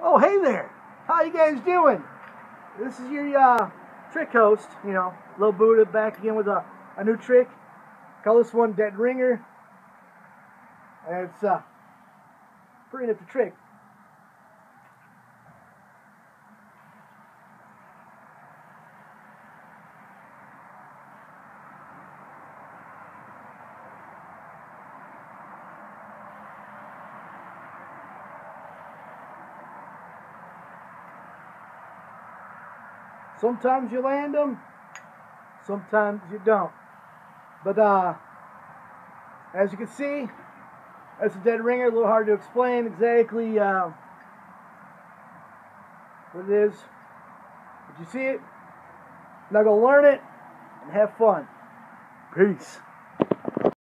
Oh, hey there. How you guys doing? This is your uh, trick host, you know, Lil Buddha back again with a, a new trick. Call this one Dead Ringer. And it's uh, pretty nifty trick. Sometimes you land them, sometimes you don't. But uh, as you can see, that's a dead ringer. A little hard to explain exactly uh, what it is. But you see it. Now go learn it and have fun. Peace.